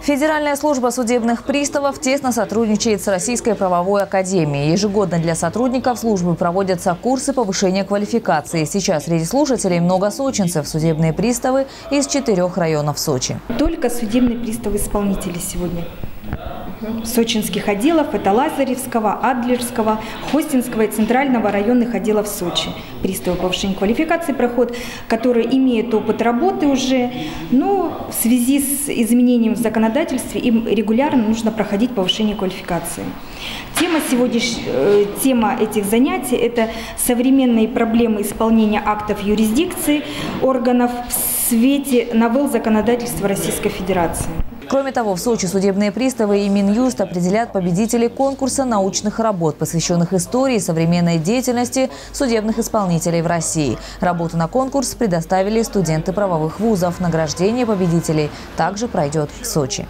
Федеральная служба судебных приставов тесно сотрудничает с Российской правовой академией. Ежегодно для сотрудников службы проводятся курсы повышения квалификации. Сейчас среди слушателей много сочинцев, судебные приставы из четырех районов Сочи. Только судебные приставы-исполнители сегодня сочинских отделов. Это Лазаревского, Адлерского, Хостинского и Центрального районных отделов Сочи. Приставы повышения квалификации проходят, которые имеют опыт работы уже. Но в связи с изменением в законодательстве им регулярно нужно проходить повышение квалификации. Тема, сегодняш... Э, тема этих занятий – это современные проблемы исполнения актов юрисдикции органов в свете новелл законодательства Российской Федерации. Кроме того, в Сочи судебные приставы и Минюст определят победителей конкурса научных работ, посвященных истории современной деятельности судебных исполнителей в России. Работу на конкурс предоставили студенты правовых вузов. Награждение победителей также пройдет в Сочи.